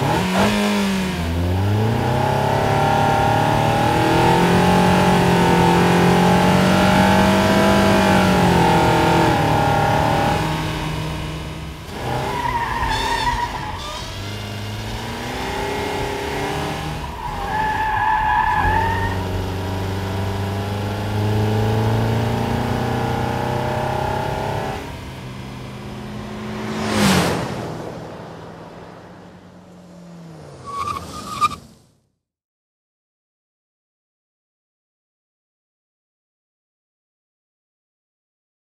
Oh,